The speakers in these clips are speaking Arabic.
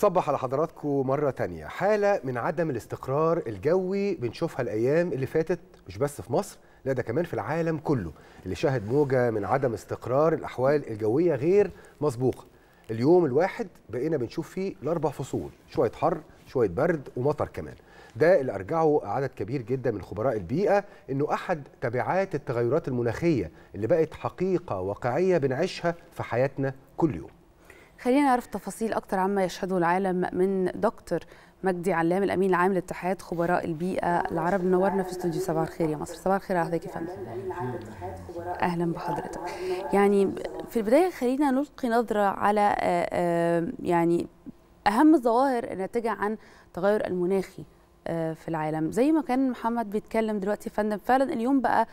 صبح على حضراتكم مرة تانية. حالة من عدم الاستقرار الجوي بنشوفها الأيام اللي فاتت مش بس في مصر لا ده كمان في العالم كله. اللي شهد موجة من عدم استقرار الأحوال الجوية غير مسبوقة. اليوم الواحد بقينا بنشوف فيه الأربع فصول شوية حر شوية برد ومطر كمان. ده اللي أرجعه عدد كبير جدا من خبراء البيئة إنه أحد تبعات التغيرات المناخية اللي بقت حقيقة واقعية بنعيشها في حياتنا كل يوم. خلينا نعرف تفاصيل أكتر عما يشهده العالم من دكتور مجدي علام الأمين العام لاتحاد خبراء البيئة العرب. منورنا في استوديو صباح الخير يا مصر. صباح الخير على حضرتك يا فندم. أهلا بحضرتك. يعني في البداية خلينا نلقي نظرة على يعني أهم الظواهر الناتجة عن التغير المناخي في العالم. زي ما كان محمد بيتكلم دلوقتي فندم فعلا اليوم بقى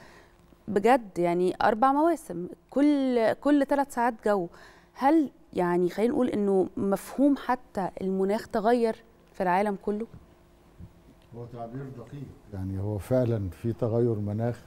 بجد يعني أربع مواسم. كل كل ثلاث ساعات جو. هل يعني خلينا نقول إنه مفهوم حتى المناخ تغير في العالم كله؟ هو تعبير دقيق. يعني هو فعلا في تغير مناخ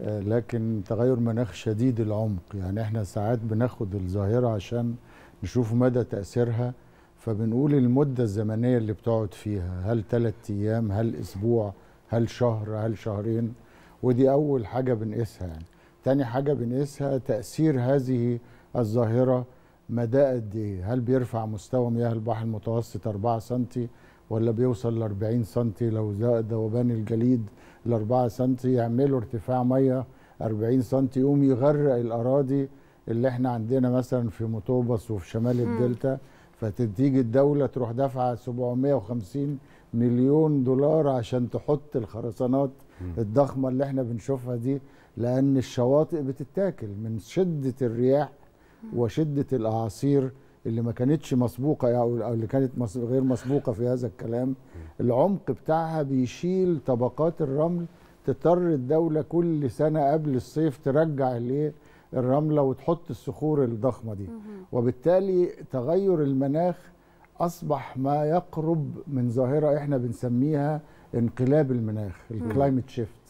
لكن تغير مناخ شديد العمق. يعني إحنا ساعات بناخد الظاهرة عشان نشوف مدى تأثيرها فبنقول المدة الزمنية اللي بتقعد فيها هل ثلاث أيام هل أسبوع هل شهر هل شهرين؟ ودي أول حاجة بنقيسها يعني. تاني حاجة بنقيسها تأثير هذه الظاهرة مدى قد إيه؟ هل بيرفع مستوى مياه البحر المتوسط 4 سم ولا بيوصل ل 40 سم لو زاد ذوبان الجليد ل 4 سم يعملوا ارتفاع ميه 40 سم يقوم يغرق الأراضي اللي إحنا عندنا مثلا في مطوبس وفي شمال الدلتا. فتيجي الدولة تروح دافعة 750 مليون دولار عشان تحط الخرسانات الضخمة اللي إحنا بنشوفها دي لأن الشواطئ بتتاكل من شدة الرياح وشدة الأعاصير اللي ما كانتش مسبوقة أو اللي كانت غير مسبوقة في هذا الكلام. العمق بتاعها بيشيل طبقات الرمل تضطر الدولة كل سنة قبل الصيف ترجع الايه الرملة وتحط الصخور الضخمة دي. وبالتالي تغير المناخ أصبح ما يقرب من ظاهرة إحنا بنسميها انقلاب المناخ ال climate shift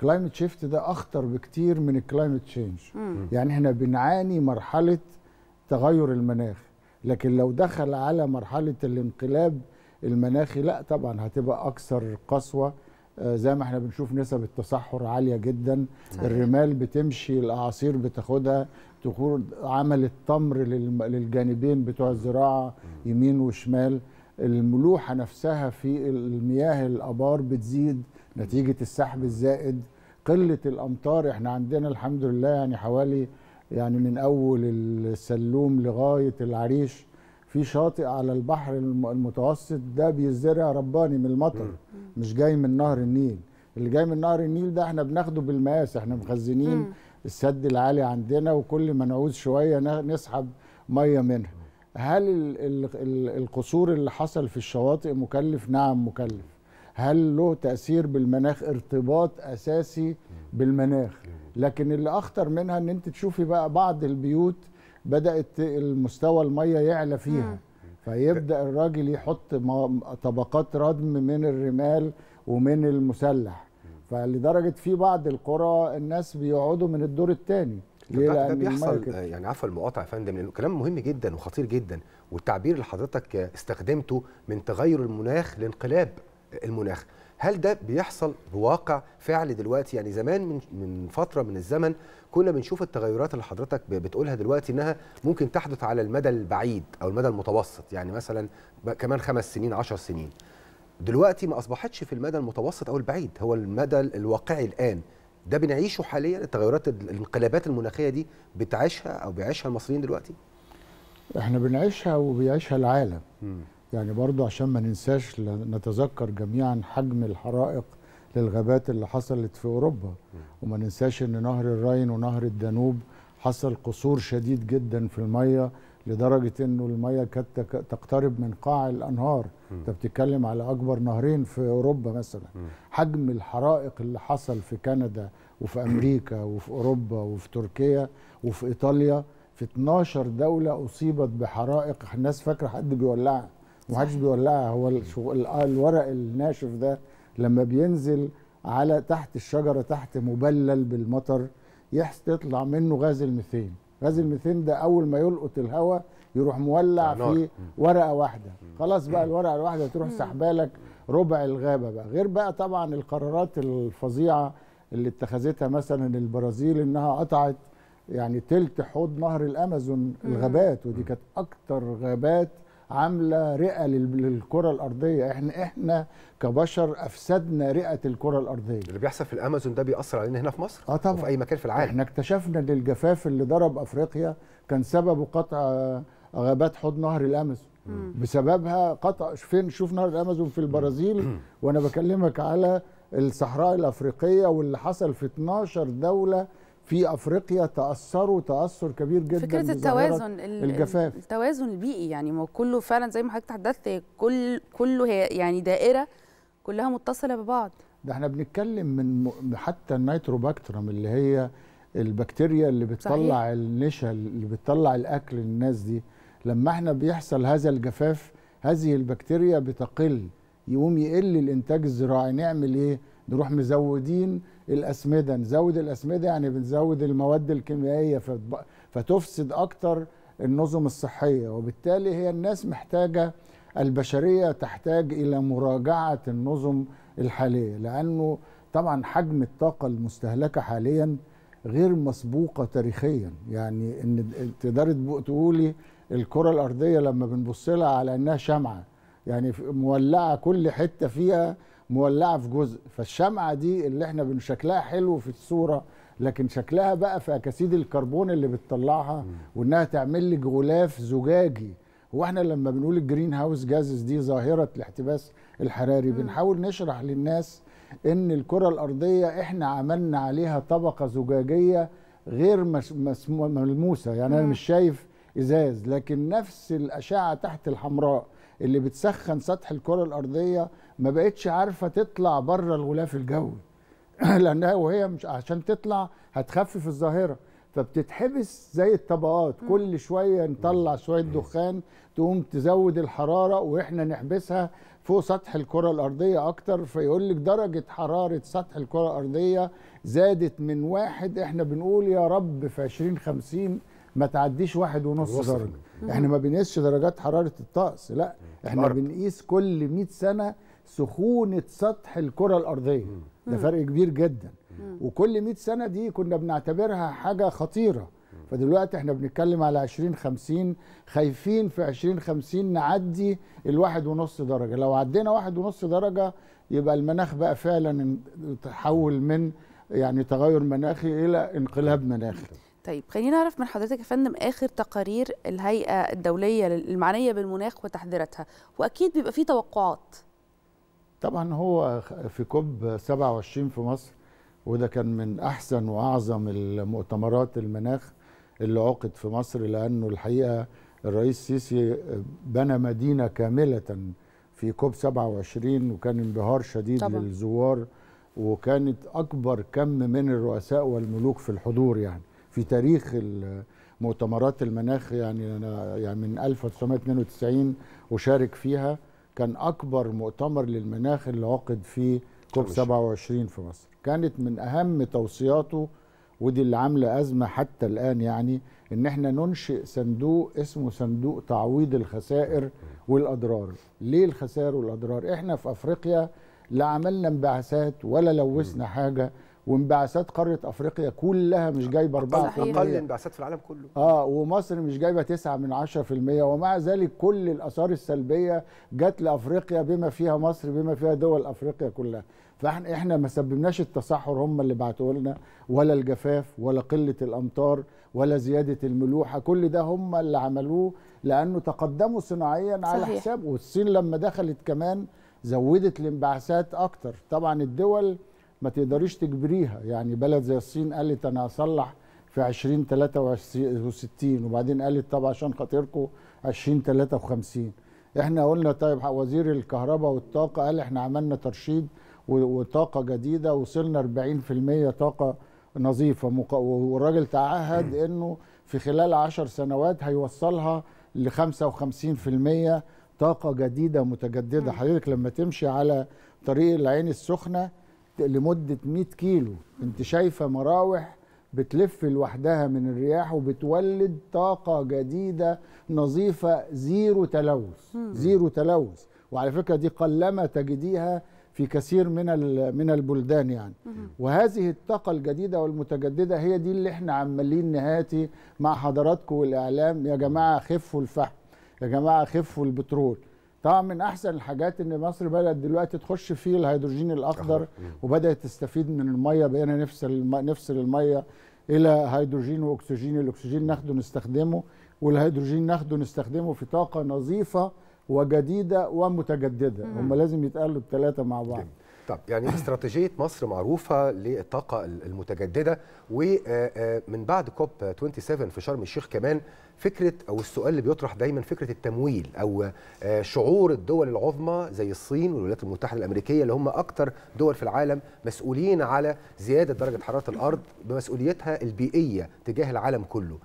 climate shift ده أخطر بكتير من ال climate change يعني إحنا بنعاني مرحلة تغير المناخ. لكن لو دخل على مرحلة الانقلاب المناخي لا طبعا هتبقى أكثر قسوة. زي ما إحنا بنشوف نسب التصحر عالية جدا. صحيح. الرمال بتمشي الأعاصير بتاخدها. تكون عملت تدمير للجانبين بتوع الزراعة يمين وشمال. الملوحة نفسها في المياه الأبار بتزيد. نتيجة السحب الزائد قلة الأمطار إحنا عندنا الحمد لله يعني حوالي يعني من أول السلوم لغاية العريش في شاطئ على البحر المتوسط ده بيزرع رباني من المطر مش جاي من نهر النيل. اللي جاي من نهر النيل ده إحنا بناخده بالمقاس إحنا مخزنين السد العالي عندنا وكل ما نعوز شوية نسحب مية منها. هل ال ال ال القصور اللي حصل في الشواطئ مكلف؟ نعم مكلف. هل له تأثير بالمناخ؟ ارتباط أساسي بالمناخ. لكن اللي أخطر منها إن أنت تشوفي بقى بعض البيوت بدأت المستوى المية يعلى فيها. فيبدأ الراجل يحط طبقات ردم من الرمال ومن المسلح. فلدرجة في بعض القرى الناس بيقعدوا من الدور الثاني ليه؟ ده, ده بيحصل يعني عفوا المقاطعة يا فندم لأنه كلام مهم جدا وخطير جدا والتعبير اللي حضرتك استخدمته من تغير المناخ لانقلاب. المناخ. هل ده بيحصل بواقع فعلي دلوقتي؟ يعني زمان من من فترة من الزمن كنا بنشوف التغيرات اللي حضرتك بتقولها دلوقتي إنها ممكن تحدث على المدى البعيد أو المدى المتوسط يعني مثلا كمان خمس سنين عشر سنين. دلوقتي ما أصبحتش في المدى المتوسط أو البعيد هو المدى الواقعي الآن. ده بنعيشه حاليا؟ التغيرات الانقلابات المناخية دي بتعيشها أو بيعيشها المصريين دلوقتي؟ إحنا بنعيشها وبيعيشها العالم. م. يعني برضو عشان ما ننساش نتذكر جميعا حجم الحرائق للغابات اللي حصلت في أوروبا. م. وما ننساش إن نهر الراين ونهر الدانوب حصل قصور شديد جدا في المية لدرجة إنه المية كانت تقترب من قاع الأنهار. أنت بتتكلم على أكبر نهرين في أوروبا مثلا. م. حجم الحرائق اللي حصل في كندا وفي أمريكا وفي أوروبا وفي تركيا وفي إيطاليا في 12 دولة أصيبت بحرائق. الناس فاكرة حد بيولعها. ومحدش بيولعها. هو الورق الناشف ده لما بينزل على تحت الشجرة تحت مبلل بالمطر يطلع منه غاز الميثين غاز الميثين ده أول ما يلقط الهواء يروح مولع. في ورقة واحدة. خلاص بقى الورقة الواحدة تروح سحبالك ربع الغابة بقى. غير بقى طبعا القرارات الفظيعة اللي اتخذتها مثلا البرازيل إنها قطعت يعني تلت حوض نهر الأمازون الغابات. ودي كانت أكتر غابات عاملة رئة لل- للكرة الأرضية. إحنا إحنا كبشر أفسدنا رئة الكرة الأرضية. اللي بيحصل في الأمازون ده بيأثر علينا هنا في مصر؟ آه طبعا. وفي أي مكان في العالم؟ إحنا اكتشفنا إن الجفاف اللي ضرب أفريقيا كان سببه قطع غابات حوض نهر الأمازون. بسببها قطع فين شوف نهر الأمازون؟ في البرازيل. وأنا بكلمك على الصحراء الأفريقية واللي حصل في 12 دولة في أفريقيا تأثروا تأثر كبير جدا فكرة التوازن ال- الجفاف. التوازن البيئي يعني ما كله فعلا زي ما حضرتك تحدثت كل كله هي يعني دائرة كلها متصلة ببعض ده إحنا بنتكلم من حتى النيتروباكترم اللي هي البكتيريا اللي بتطلع صحيح. النشا اللي بتطلع الأكل للناس دي لما إحنا بيحصل هذا الجفاف هذه البكتيريا بتقل يقوم يقل الإنتاج الزراعي نعمل إيه نروح مزودين الأسمدة. نزود الأسمدة يعني بنزود المواد الكيميائية فتفسد أكتر النظم الصحية. وبالتالي هي الناس محتاجة البشرية تحتاج إلى مراجعة النظم الحالية لأنه طبعا حجم الطاقة المستهلكة حاليا غير مسبوقة تاريخيا. يعني إن تبقى تقولي الكرة الأرضية لما بنبص لها على إنها شمعة يعني مولعة كل حتة فيها مولعة في جزء. فالشمعة دي اللي إحنا بن شكلها حلو في الصورة لكن شكلها بقى في أكاسيد الكربون اللي بتطلعها وإنها تعمل لك غلاف زجاجي. هو إحنا لما بنقول الجرين هاوس جازز دي ظاهرة الاحتباس الحراري بنحاول نشرح للناس إن الكرة الأرضية إحنا عملنا عليها طبقة زجاجية غير ملموسة. يعني أنا. مش شايف إزاز لكن نفس الأشعة تحت الحمراء اللي بتسخن سطح الكرة الأرضية ما بقتش عارفة تطلع بره الغلاف الجوي. لانها وهي مش عشان تطلع هتخفف الظاهرة. فبتتحبس زي الطبقات. كل شوية نطلع شوية دخان تقوم تزود الحرارة وإحنا نحبسها فوق سطح الكرة الأرضية أكتر. فيقول لك درجة حرارة سطح الكرة الأرضية زادت من واحد. إحنا بنقول يا رب في 2050 ما تعديش واحد ونص. درجة. إحنا ما بنقيسش درجات حرارة الطقس لا. إحنا. بنقيس كل 100 سنة سخونة سطح الكرة الأرضية. ده فرق كبير جدا. وكل 100 سنة دي كنا بنعتبرها حاجة خطيرة. فدلوقتي إحنا بنتكلم على 2050 خايفين في 2050 نعدي الواحد ونص درجة. لو عدينا واحد ونص درجة يبقى المناخ بقى فعلا تحول من يعني تغير مناخي إلى انقلاب مناخي. طيب خلينا نعرف من حضرتك يا فندم آخر تقارير الهيئة الدولية المعنية بالمناخ وتحذيراتها وأكيد بيبقى فيه توقعات طبعا هو في كوب 27 في مصر وده كان من أحسن وأعظم المؤتمرات المناخ اللي عقد في مصر لأنه الحقيقة الرئيس السيسي بنى مدينة كاملة في كوب 27 وكان انبهار شديد طبعاً. طبعا. للزوار وكانت أكبر كم من الرؤساء والملوك في الحضور يعني في تاريخ مؤتمرات المناخ يعني أنا يعني من 1992 وشارك فيها كان أكبر مؤتمر للمناخ اللي عقد في كوب 27 في مصر. كانت من أهم توصياته ودي اللي عاملة أزمة حتى الآن يعني إن إحنا ننشئ صندوق اسمه صندوق تعويض الخسائر والأضرار. ليه الخسائر والأضرار؟ إحنا في أفريقيا لا عملنا انبعاثات ولا لوثنا حاجة. وانبعاثات قارة أفريقيا كلها مش جايبة 4% صحيح. أقل انبعاثات في العالم كله. آه ومصر مش جايبة 9 من 10% ومع ذلك كل الآثار السلبية جت لأفريقيا بما فيها مصر بما فيها دول أفريقيا كلها. فاحنا إحنا ما سببناش التصحر هم اللي بعتوا لنا ولا الجفاف ولا قلة الأمطار ولا زيادة الملوحة. كل ده هم اللي عملوه لأنه تقدموا صناعيا على صحيح. حساب والصين لما دخلت كمان زودت الانبعاثات أكتر. طبعا الدول ما تقدريش تجبريها. يعني بلد زي الصين قالت أنا هصلح في 2063 وبعدين قالت طب عشان خاطركم 2053 إحنا قلنا طيب وزير الكهرباء والطاقة قال إحنا عملنا ترشيد وطاقة جديدة وصلنا 40% طاقة نظيفة. والراجل تعهد إنه في خلال 10 سنوات هيوصلها ل 55% طاقة جديدة متجددة. حضرتك لما تمشي على طريق العين السخنة لمدة 100 كيلو. انت شايفة مراوح بتلف لوحدها من الرياح وبتولد طاقة جديدة نظيفة zero تلوث zero تلوث. وعلى فكرة دي قلما تجديها في كثير من من البلدان يعني. وهذه الطاقة الجديدة والمتجددة هي دي اللي إحنا عمالين نهاتي مع حضراتكم والإعلام. يا جماعة خفوا الفحم يا جماعة خفوا البترول. طبعا من أحسن الحاجات إن مصر بدأت دلوقتي تخش في الهيدروجين الأخضر وبدأت تستفيد من المية بقينا نفصل نفصل المية إلى هيدروجين وأكسجين. الأكسجين ناخده نستخدمه والهيدروجين ناخده نستخدمه في طاقة نظيفة وجديدة ومتجددة. هم لازم يتقالوا الثلاثه مع بعض. طب يعني استراتيجية مصر معروفة للطاقة المتجددة ومن بعد كوب 27 في شرم الشيخ كمان فكرة أو السؤال اللي بيطرح دايما فكرة التمويل أو شعور الدول العظمى زي الصين والولايات المتحدة الأمريكية اللي هم أكثر دول في العالم مسؤولين على زيادة درجة حرارة الأرض بمسؤوليتها البيئية تجاه العالم كله.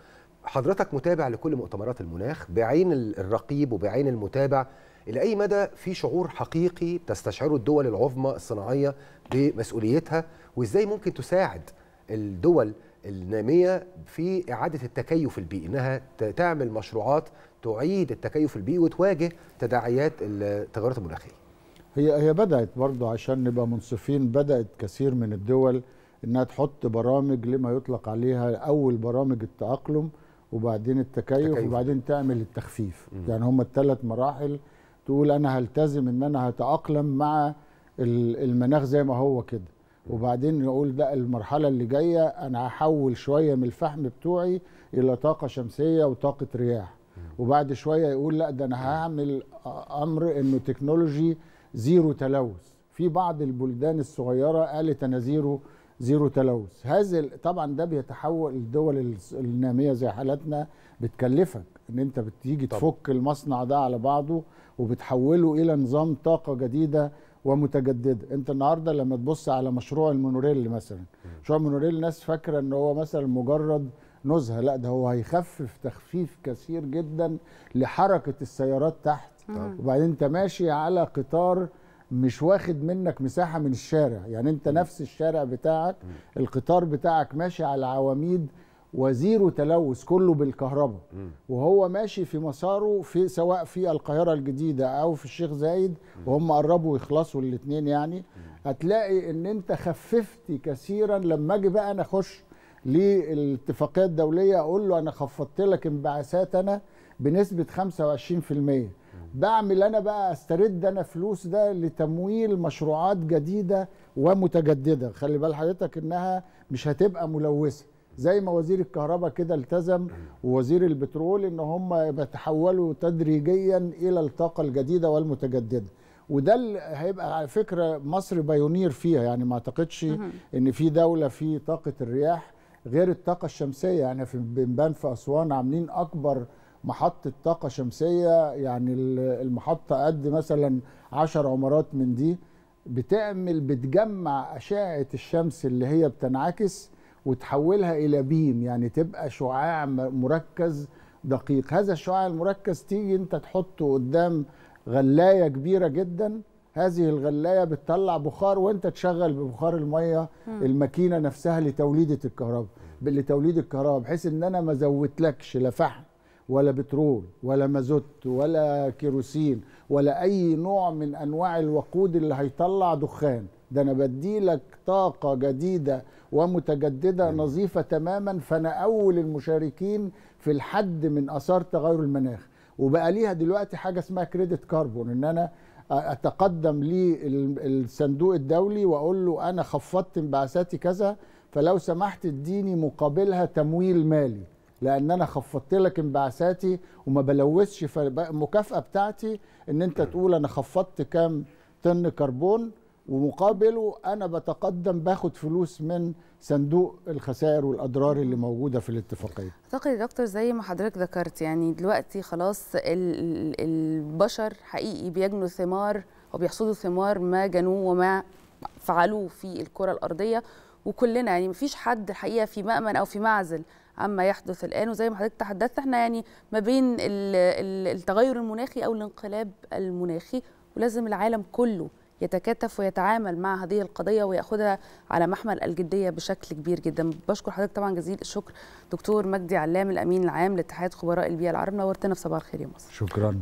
حضرتك متابع لكل مؤتمرات المناخ بعين الرقيب وبعين المتابع إلى أي مدى في شعور حقيقي تستشعره الدول العظمى الصناعية بمسؤوليتها وإزاي ممكن تساعد الدول النامية في إعادة التكيف البيئي إنها تعمل مشروعات تعيد التكيف البيئي وتواجه تداعيات التغيرات المناخية هي هي بدأت برضه عشان نبقى منصفين بدأت كثير من الدول إنها تحط برامج لما يطلق عليها أول برامج التأقلم وبعدين التكيف, التكيف. وبعدين تعمل التخفيف م. يعني هم الثلاث مراحل تقول أنا هلتزم إن أنا هتأقلم مع المناخ زي ما هو كده. وبعدين يقول ده المرحلة اللي جاية أنا هحول شوية من الفحم بتوعي إلى طاقة شمسية وطاقة رياح. وبعد شوية يقول لا ده أنا هعمل أمر إنه technology zero تلوث. في بعض البلدان الصغيرة قالت أنا zero zero تلوث. هذا طبعا ده بيتحول الدول النامية زي حالتنا بتكلفك إن أنت بتيجي تفك المصنع ده على بعضه وبتحوله إلى نظام طاقة جديدة ومتجددة. أنت النهارده لما تبص على مشروع المونوريل مثلا مشروع المونوريل الناس فاكرة إن هو مثلا مجرد نزهة لا ده هو هيخفف تخفيف كثير جدا لحركة السيارات تحت. وبعدين أنت ماشي على قطار مش واخد منك مساحة من الشارع. يعني أنت نفس الشارع بتاعك القطار بتاعك ماشي على عواميد و zero تلوث كله بالكهرباء. وهو ماشي في مساره في سواء في القاهرة الجديدة أو في الشيخ زايد وهم قربوا يخلصوا الاثنين يعني. هتلاقي إن أنت خففت كثيرا. لما أجي بقى أنا أخش للاتفاقية الدولية أقول له أنا خفضت لك انبعاثات أنا بنسبة 25% بعمل أنا بقى أسترد أنا فلوس ده لتمويل مشروعات جديدة ومتجددة. خلي بال حضرتك إنها مش هتبقى ملوثة. زي ما وزير الكهرباء كده التزم ووزير البترول إن هم بيتحولوا تدريجيا إلى الطاقة الجديدة والمتجددة. وده اللي هيبقى على فكرة مصر بايونير فيها. يعني ما أعتقدش إن في دولة في طاقة الرياح غير الطاقة الشمسية. يعني في بنبان في أسوان عاملين أكبر محطة طاقة شمسية. يعني المحطة قد مثلا 10 عمارات من دي. بتعمل بتجمع أشعة الشمس اللي هي بتنعكس وتحولها إلى بيم يعني تبقى شعاع مركز دقيق. هذا الشعاع المركز تيجي أنت تحطه قدام غلاية كبيرة جدا. هذه الغلاية بتطلع بخار وأنت تشغل ببخار المية الماكينة نفسها لتوليده الكهرباء لتوليد الكهرباء بحيث إن أنا ما زودتلكش لا فحم ولا بترول ولا مازوت ولا كيروسين ولا أي نوع من أنواع الوقود اللي هيطلع دخان. ده أنا بدي لك طاقة جديدة ومتجددة نظيفة تماما فأنا أول المشاركين في الحد من آثار تغير المناخ. وبقى ليها دلوقتي حاجة اسمها credit carbon إن أنا أتقدم للصندوق الدولي وأقول له أنا خفضت انبعاثاتي كذا فلو سمحت اديني مقابلها تمويل مالي. لأن أنا خفضت لك انبعاثاتي وما بلوثش فالمكافاه بتاعتي إن أنت تقول أنا خفضت كام طن كربون. ومقابله أنا بتقدم باخد فلوس من صندوق الخسائر والأضرار اللي موجودة في الاتفاقية. أعتقد يا دكتور زي ما حضرتك ذكرت يعني دلوقتي خلاص البشر حقيقي بيجنوا ثمار وبيحصدوا ثمار ما جنوه وما فعلوه في الكرة الأرضية وكلنا يعني مفيش حد الحقيقة في مأمن أو في معزل عما يحدث الآن وزي ما حضرتك تحدثت إحنا يعني ما بين التغير المناخي أو الانقلاب المناخي ولازم العالم كله يتكاتف ويتعامل مع هذه القضية ويأخذها على محمل الجدية بشكل كبير جدا. بشكر حضرتك طبعا جزيل الشكر دكتور مجدي علام الأمين العام لاتحاد خبراء البيئة العرب. نورتنا في صباح الخير يا مصر. شكرا.